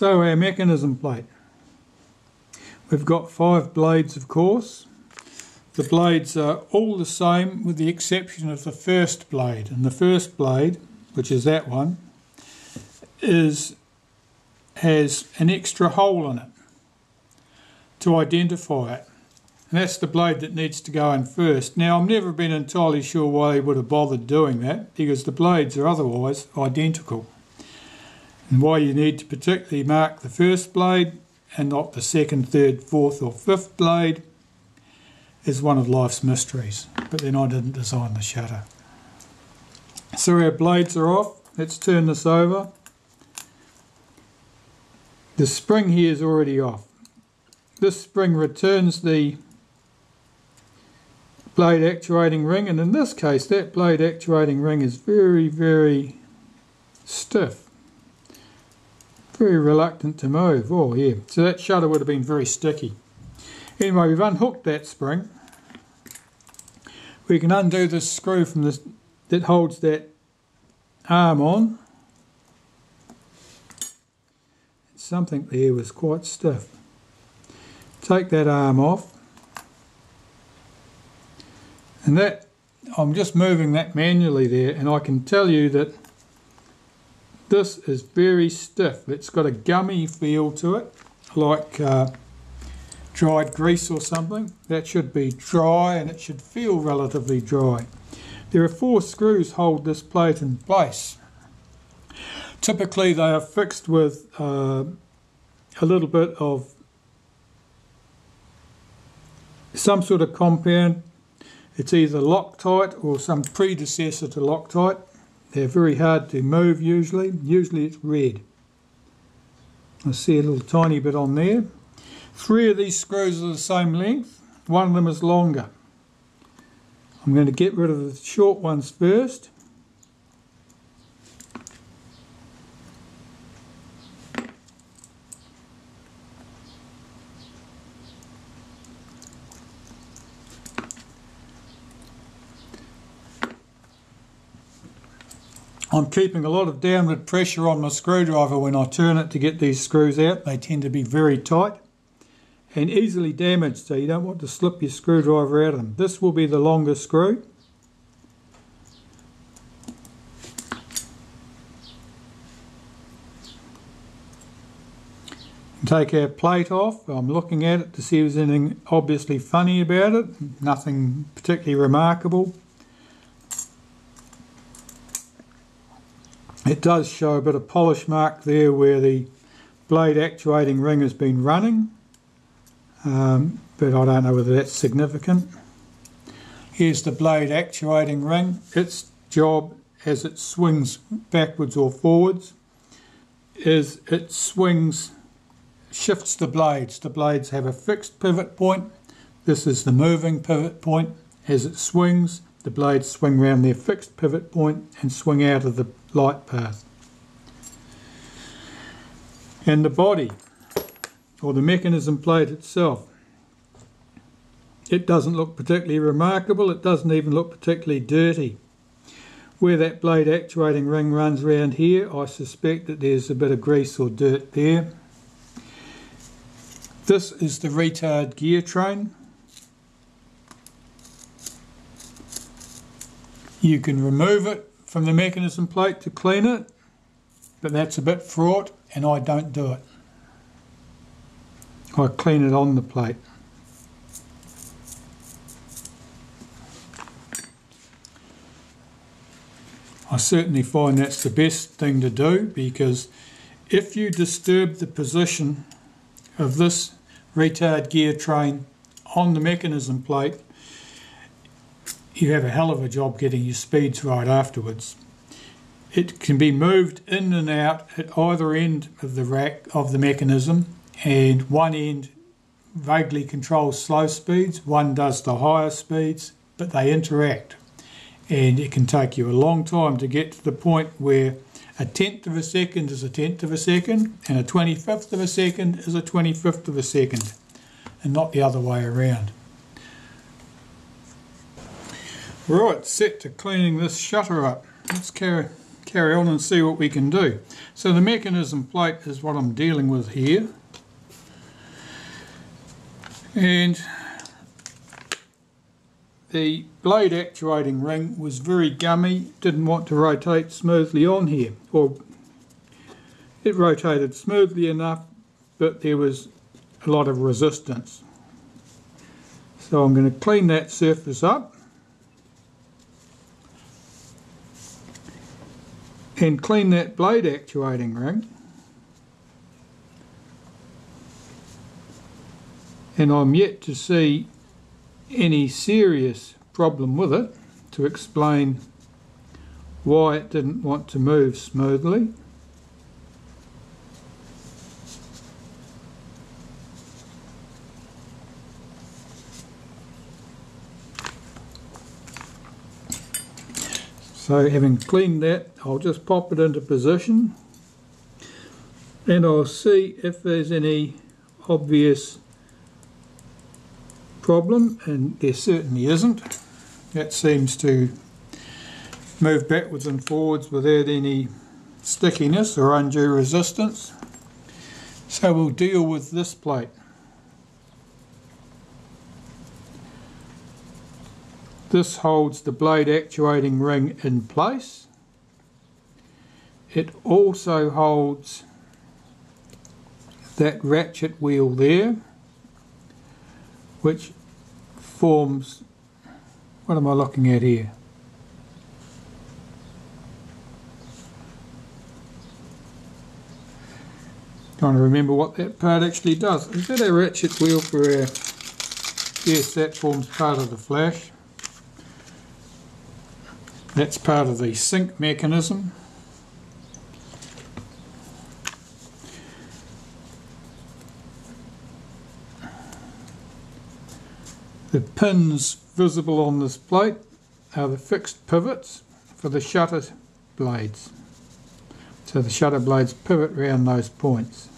So our mechanism plate. We've got five blades of course. The blades are all the same with the exception of the first blade. And the first blade, which is that one, is has an extra hole in it to identify it. And that's the blade that needs to go in first. Now, I've never been entirely sure why they would have bothered doing that, because the blades are otherwise identical. And why you need to particularly mark the first blade and not the second, third, fourth or fifth blade is one of life's mysteries. But then I didn't design the shutter. So our blades are off. Let's turn this over. The spring here is already off. This spring returns the blade actuating ring and in this case that blade actuating ring is very very stiff very reluctant to move. Oh yeah. So that shutter would have been very sticky. Anyway we've unhooked that spring. We can undo this screw from this that holds that arm on. Something there was quite stiff. Take that arm off. And that, I'm just moving that manually there and I can tell you that this is very stiff. It's got a gummy feel to it, like uh, dried grease or something. That should be dry and it should feel relatively dry. There are four screws hold this plate in place. Typically they are fixed with uh, a little bit of some sort of compound it's either Loctite or some predecessor to Loctite. They're very hard to move usually. Usually it's red. I see a little tiny bit on there. Three of these screws are the same length. One of them is longer. I'm going to get rid of the short ones first. I'm keeping a lot of downward pressure on my screwdriver when I turn it to get these screws out. They tend to be very tight and easily damaged so you don't want to slip your screwdriver out of them. This will be the longer screw. Take our plate off. I'm looking at it to see if there's anything obviously funny about it. Nothing particularly remarkable. It does show a bit of polish mark there where the blade actuating ring has been running, um, but I don't know whether that's significant. Here's the blade actuating ring. Its job as it swings backwards or forwards is it swings, shifts the blades. The blades have a fixed pivot point. This is the moving pivot point. As it swings, the blades swing around their fixed pivot point and swing out of the light path. And the body, or the mechanism plate itself, it doesn't look particularly remarkable, it doesn't even look particularly dirty. Where that blade actuating ring runs around here, I suspect that there's a bit of grease or dirt there. This is the retard gear train. You can remove it from the mechanism plate to clean it, but that's a bit fraught and I don't do it. I clean it on the plate. I certainly find that's the best thing to do because if you disturb the position of this retard gear train on the mechanism plate, you have a hell of a job getting your speeds right afterwards. It can be moved in and out at either end of the rack of the mechanism and one end vaguely controls slow speeds, one does the higher speeds, but they interact. And it can take you a long time to get to the point where a tenth of a second is a tenth of a second and a 25th of a second is a 25th of a second and not the other way around. Right, set to cleaning this shutter up. Let's carry, carry on and see what we can do. So the mechanism plate is what I'm dealing with here. And the blade actuating ring was very gummy, didn't want to rotate smoothly on here. Or it rotated smoothly enough, but there was a lot of resistance. So I'm going to clean that surface up. And clean that blade actuating ring. And I'm yet to see any serious problem with it to explain why it didn't want to move smoothly. So having cleaned that, I'll just pop it into position and I'll see if there's any obvious problem and there certainly isn't. That seems to move backwards and forwards without any stickiness or undue resistance. So we'll deal with this plate. This holds the blade actuating ring in place. It also holds that ratchet wheel there which forms what am I looking at here? Trying to remember what that part actually does. Is that a ratchet wheel for our yes that forms part of the flash. That's part of the sync mechanism. The pins visible on this plate are the fixed pivots for the shutter blades. So the shutter blades pivot around those points.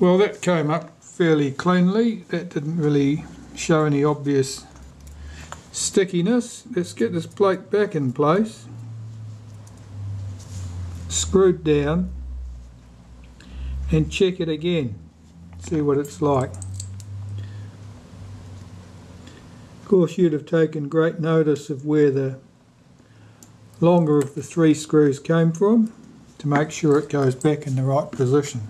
Well that came up fairly cleanly. That didn't really show any obvious stickiness. Let's get this plate back in place. Screwed down and check it again. See what it's like. Of course you'd have taken great notice of where the longer of the three screws came from to make sure it goes back in the right position.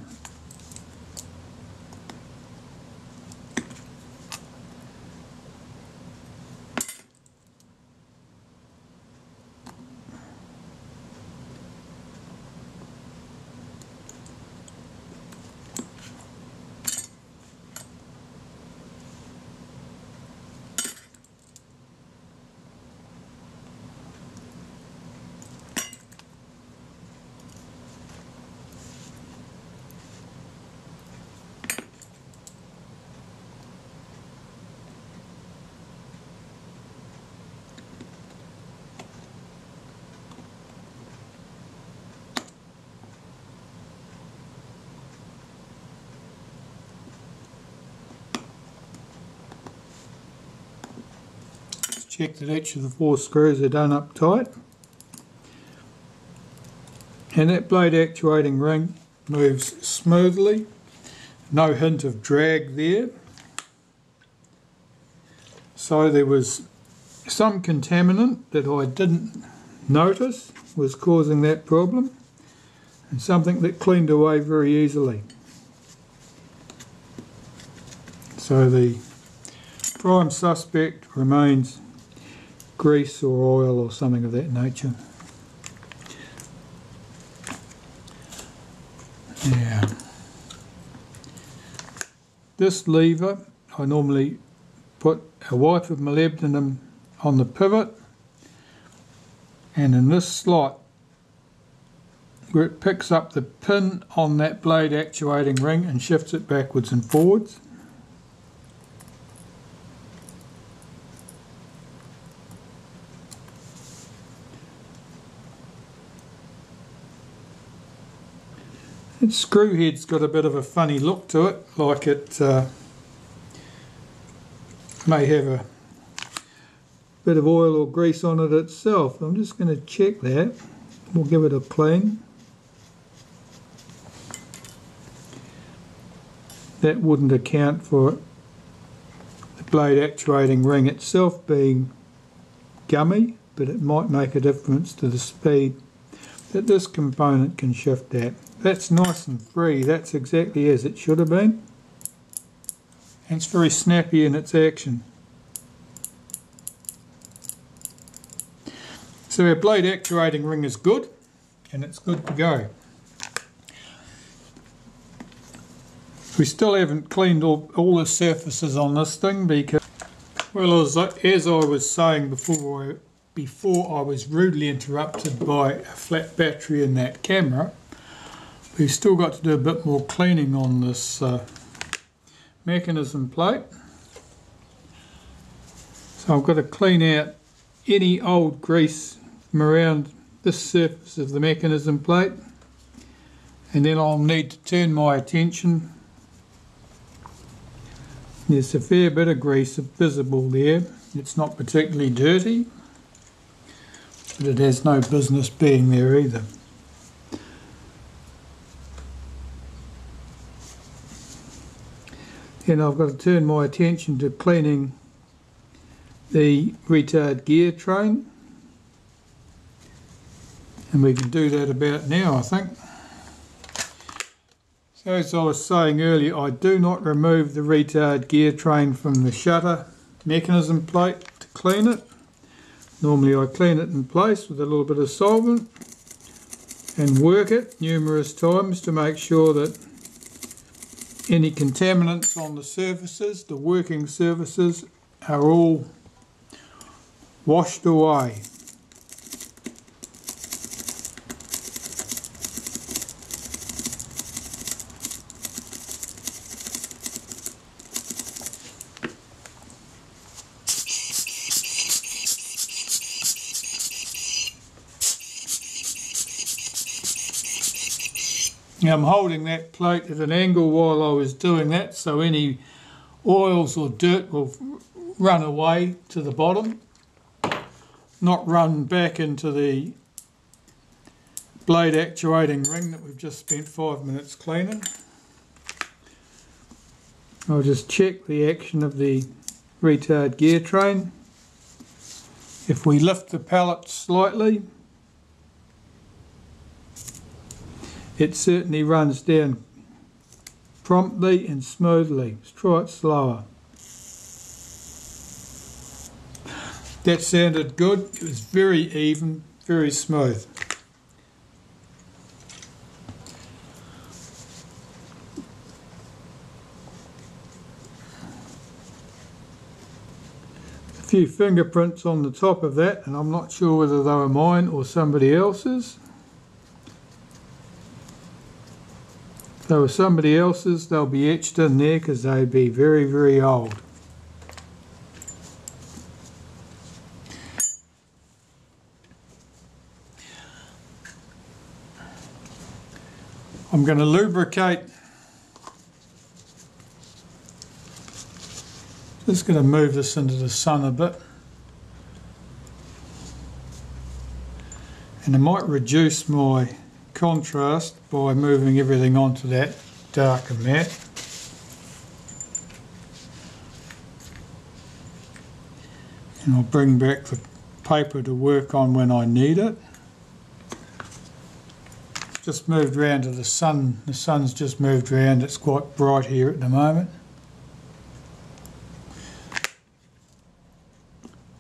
Check that each of the four screws are done up tight. And that blade actuating ring moves smoothly. No hint of drag there. So there was some contaminant that I didn't notice was causing that problem and something that cleaned away very easily. So the prime suspect remains grease or oil or something of that nature. Yeah. This lever, I normally put a wipe of molybdenum on the pivot and in this slot where it picks up the pin on that blade actuating ring and shifts it backwards and forwards. Its screw head's got a bit of a funny look to it, like it uh, may have a bit of oil or grease on it itself. I'm just going to check that. We'll give it a clean. That wouldn't account for the blade actuating ring itself being gummy, but it might make a difference to the speed that this component can shift at. That's nice and free, that's exactly as it should have been. And it's very snappy in its action. So our blade actuating ring is good and it's good to go. We still haven't cleaned all, all the surfaces on this thing because, well, as I, as I was saying before, I, before I was rudely interrupted by a flat battery in that camera, we've still got to do a bit more cleaning on this uh, mechanism plate. So I've got to clean out any old grease from around this surface of the mechanism plate. And then I'll need to turn my attention. There's a fair bit of grease visible there. It's not particularly dirty but it has no business being there either and I've got to turn my attention to cleaning the retard gear train and we can do that about now I think. So as I was saying earlier I do not remove the retard gear train from the shutter mechanism plate to clean it. Normally I clean it in place with a little bit of solvent and work it numerous times to make sure that any contaminants on the surfaces, the working surfaces, are all washed away. I'm holding that plate at an angle while I was doing that so any oils or dirt will run away to the bottom, not run back into the blade actuating ring that we've just spent five minutes cleaning. I'll just check the action of the retard gear train. If we lift the pallet slightly, It certainly runs down promptly and smoothly. Let's try it slower. That sounded good. It was very even, very smooth. A few fingerprints on the top of that and I'm not sure whether they were mine or somebody else's. If they were somebody else's, they'll be etched in there because they'd be very, very old. I'm going to lubricate. Just going to move this into the sun a bit. And I might reduce my contrast by moving everything onto that darker mat. And I'll bring back the paper to work on when I need it. Just moved around to the sun. The sun's just moved around. It's quite bright here at the moment.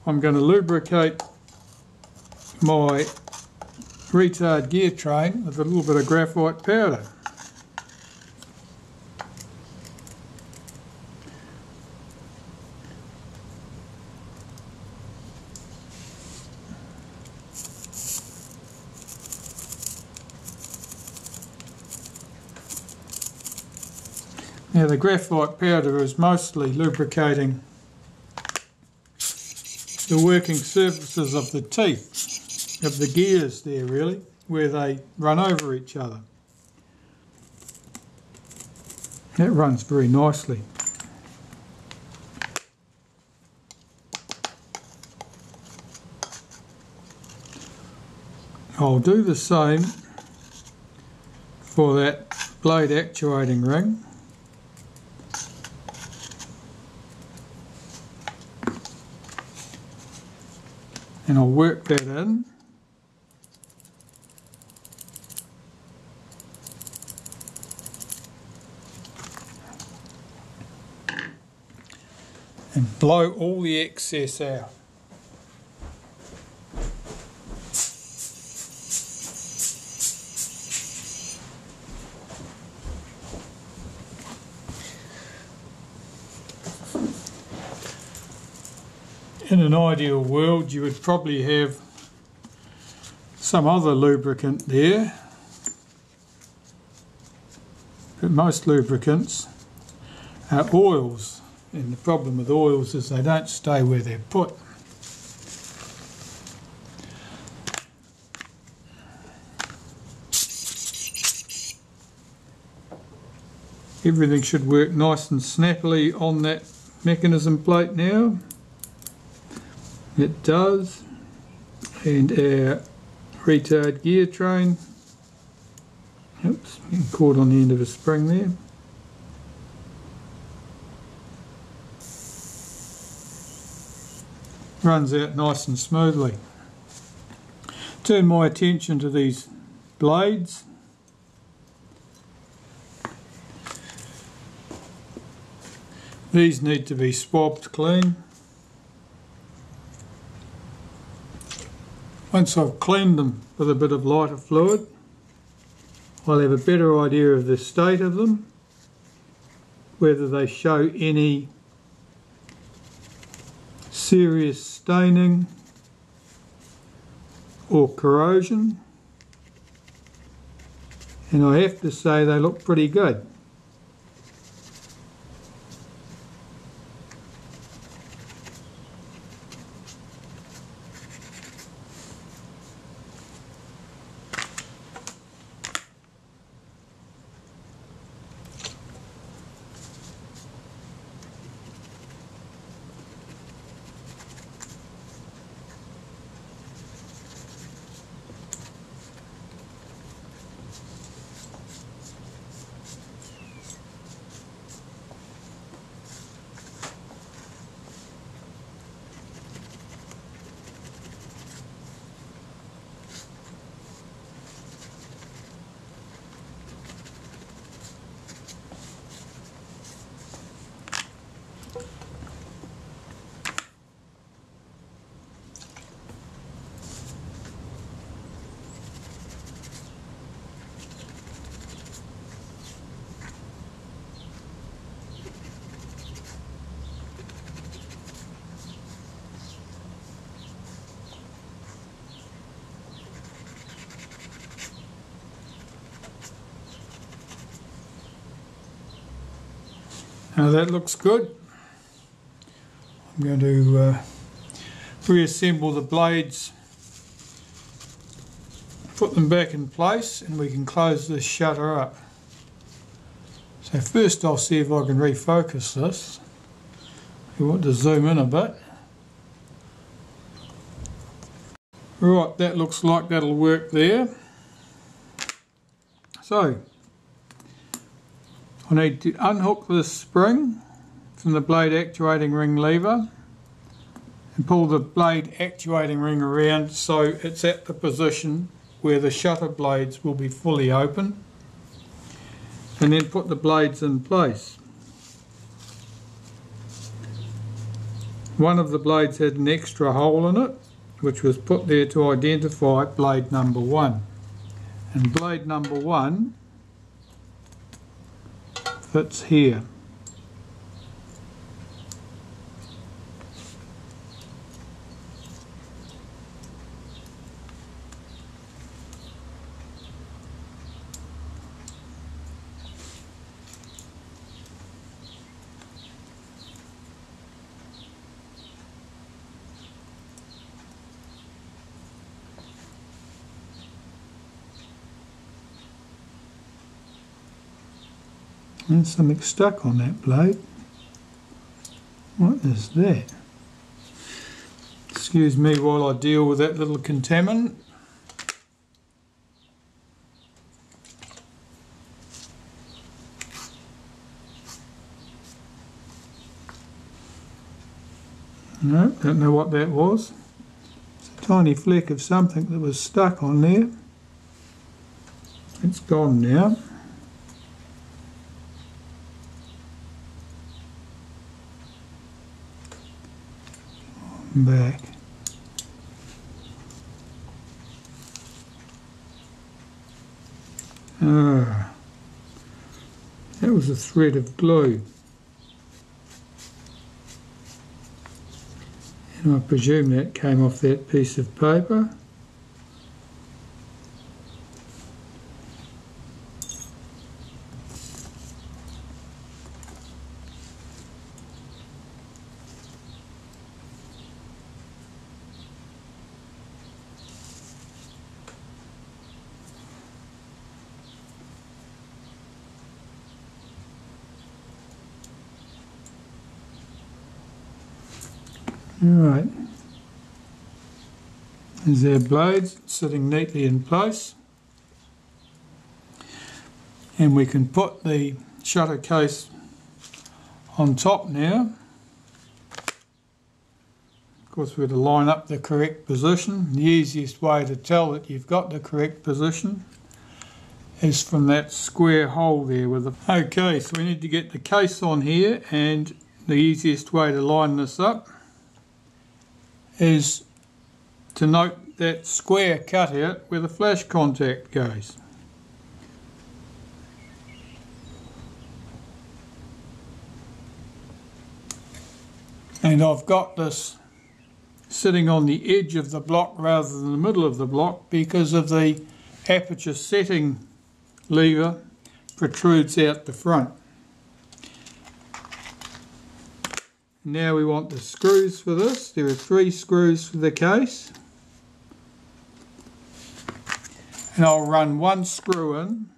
I'm going to lubricate my retard gear train with a little bit of graphite powder. Now the graphite powder is mostly lubricating the working surfaces of the teeth of the gears there really, where they run over each other. That runs very nicely. I'll do the same for that blade actuating ring. And I'll work that in. Blow all the excess out. in an ideal world you would probably have some other lubricant there but most lubricants are oils and the problem with oils is they don't stay where they're put everything should work nice and snappily on that mechanism plate now it does. And our retard gear train. Oops, caught on the end of a spring there. Runs out nice and smoothly. Turn my attention to these blades. These need to be swabbed clean. Once I've cleaned them with a bit of lighter fluid, I'll have a better idea of the state of them, whether they show any serious staining or corrosion and I have to say they look pretty good. Now that looks good. I'm going to uh, reassemble the blades, put them back in place and we can close this shutter up. So first I'll see if I can refocus this. We want to zoom in a bit. Right, that looks like that'll work there. So, I need to unhook the spring from the blade actuating ring lever and pull the blade actuating ring around so it's at the position where the shutter blades will be fully open and then put the blades in place. One of the blades had an extra hole in it which was put there to identify blade number one and blade number one fits here. There's something stuck on that blade. What is that? Excuse me while I deal with that little contaminant. No, don't know what that was. It's a tiny fleck of something that was stuck on there. It's gone now. Back. Ah, that was a thread of glue. And I presume that came off that piece of paper. Our blades sitting neatly in place. And we can put the shutter case on top now. Of course we're to line up the correct position. The easiest way to tell that you've got the correct position is from that square hole there with the... Okay, so we need to get the case on here and the easiest way to line this up is to note that square cutout where the flash contact goes. And I've got this sitting on the edge of the block rather than the middle of the block because of the aperture setting lever protrudes out the front. Now we want the screws for this. There are three screws for the case. And I'll run one screw in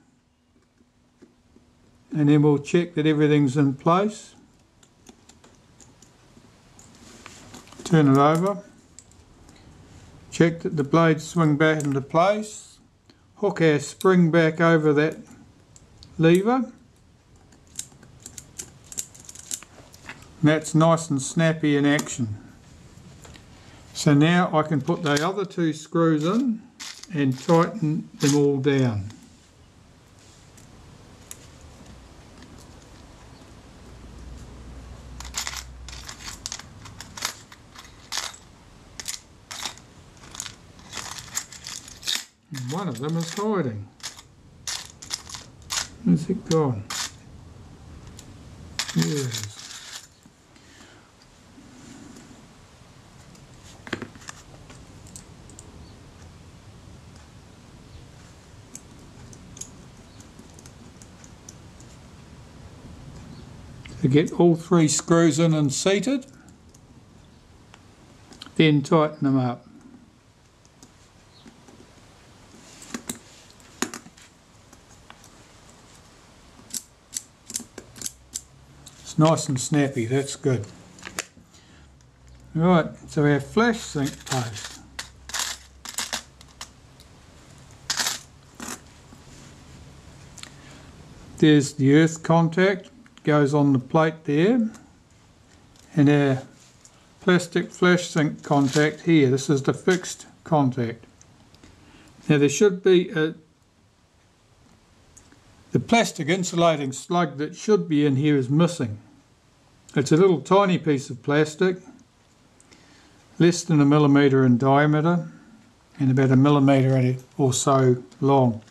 and then we'll check that everything's in place. Turn it over. Check that the blades swing back into place. Hook our spring back over that lever. that's nice and snappy in action. So now I can put the other two screws in and tighten them all down. And one of them is hiding. Where's it gone? Yes. To get all three screws in and seated then tighten them up. It's nice and snappy that's good. Right so our flash sync post. There's the earth contact goes on the plate there and our plastic flash sync contact here. This is the fixed contact. Now there should be a the plastic insulating slug that should be in here is missing. It's a little tiny piece of plastic, less than a millimetre in diameter and about a millimetre or so long.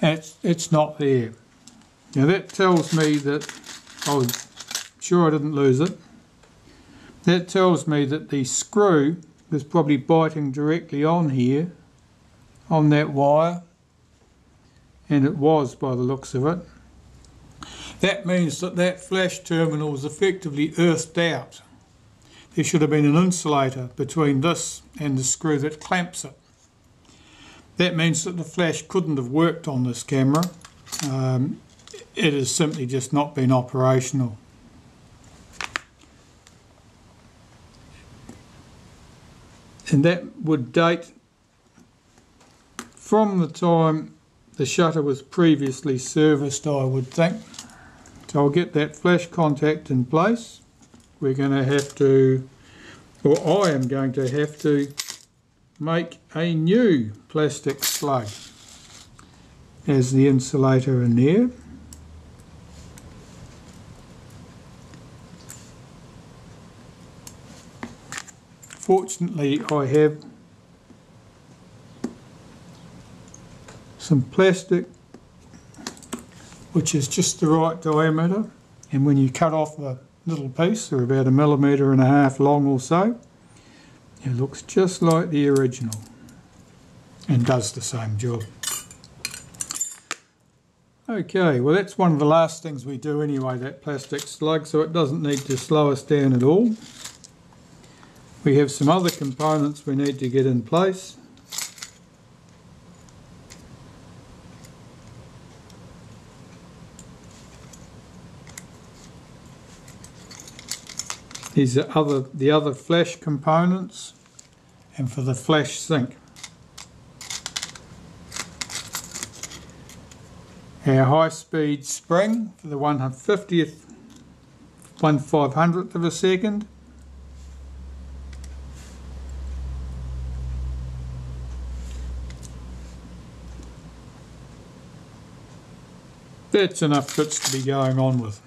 And it's, it's not there. Now that tells me that, I was sure I didn't lose it, that tells me that the screw was probably biting directly on here, on that wire, and it was by the looks of it. That means that that flash terminal was effectively earthed out. There should have been an insulator between this and the screw that clamps it. That means that the flash couldn't have worked on this camera. Um, it has simply just not been operational. And that would date from the time the shutter was previously serviced, I would think. So I'll get that flash contact in place. We're going to have to or I am going to have to make a new plastic slug as the insulator in there. Fortunately I have some plastic which is just the right diameter and when you cut off the little piece they're about a millimetre and a half long or so it looks just like the original and does the same job. Okay, well that's one of the last things we do anyway, that plastic slug, so it doesn't need to slow us down at all. We have some other components we need to get in place. These are other the other flash components and for the flash sync. Our high speed spring for the 150th, 1 500th of a second. That's enough bits to be going on with.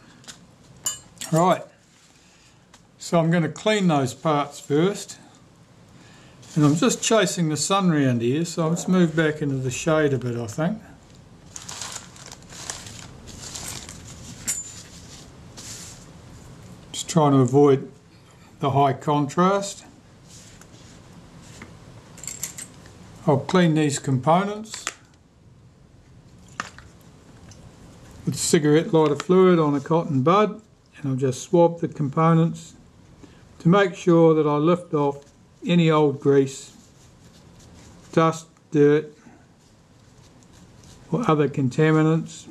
Right. So I'm going to clean those parts first. And I'm just chasing the sun around here, so let's move back into the shade a bit, I think. Just trying to avoid the high contrast. I'll clean these components with cigarette lighter fluid on a cotton bud and I'll just swab the components to make sure that I lift off any old grease, dust, dirt or other contaminants.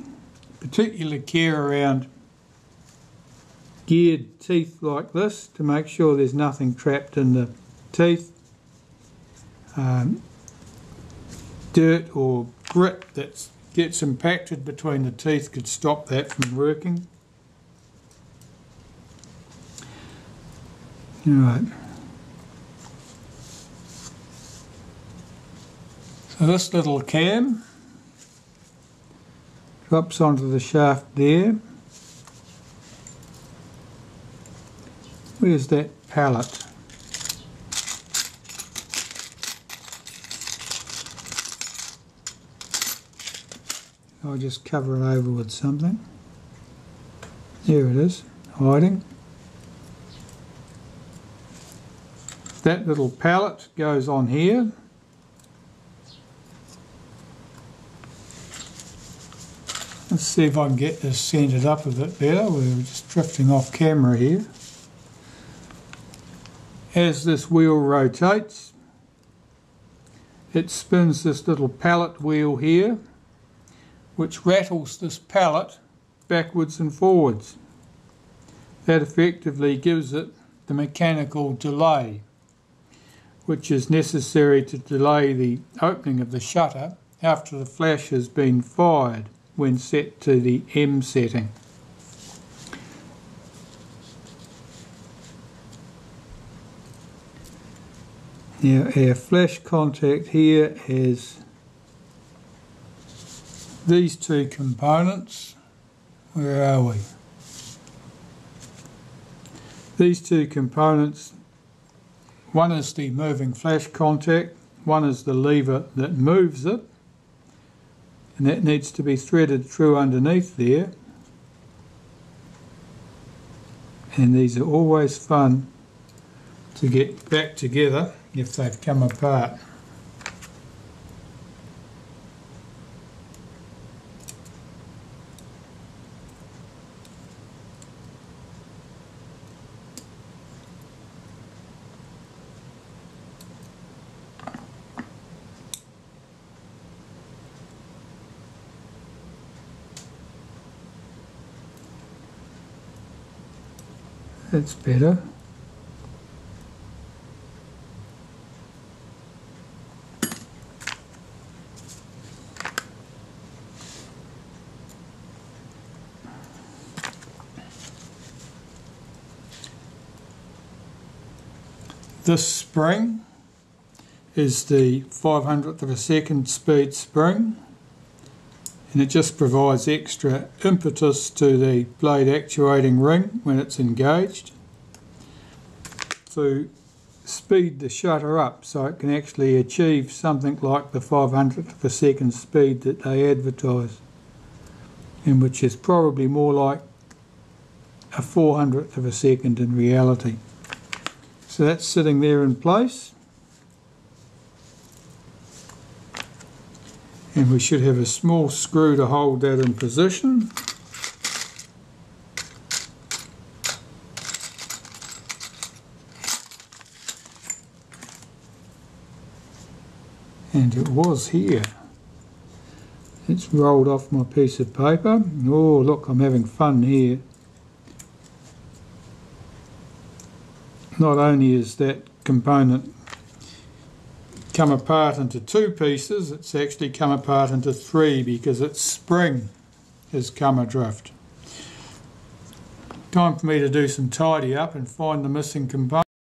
Particular care around geared teeth like this to make sure there's nothing trapped in the teeth. Um, dirt or grit that gets impacted between the teeth could stop that from working. Right. So this little cam drops onto the shaft there. Where's that pallet? I'll just cover it over with something. There it is, hiding. that little pallet goes on here. Let's see if I can get this centered up a bit better. We're just drifting off camera here. As this wheel rotates, it spins this little pallet wheel here, which rattles this pallet backwards and forwards. That effectively gives it the mechanical delay which is necessary to delay the opening of the shutter after the flash has been fired when set to the M setting. Now our flash contact here has these two components. Where are we? These two components one is the moving flash contact, one is the lever that moves it, and that needs to be threaded through underneath there. And these are always fun to get back together if they've come apart. That's better. this spring is the 500th of a second speed spring and it just provides extra impetus to the blade actuating ring when it's engaged to speed the shutter up so it can actually achieve something like the 500th of a second speed that they advertise and which is probably more like a 400th of a second in reality. So that's sitting there in place. And we should have a small screw to hold that in position. And it was here. It's rolled off my piece of paper. Oh, look, I'm having fun here. Not only is that component come apart into two pieces, it's actually come apart into three because its spring has come adrift. Time for me to do some tidy up and find the missing component.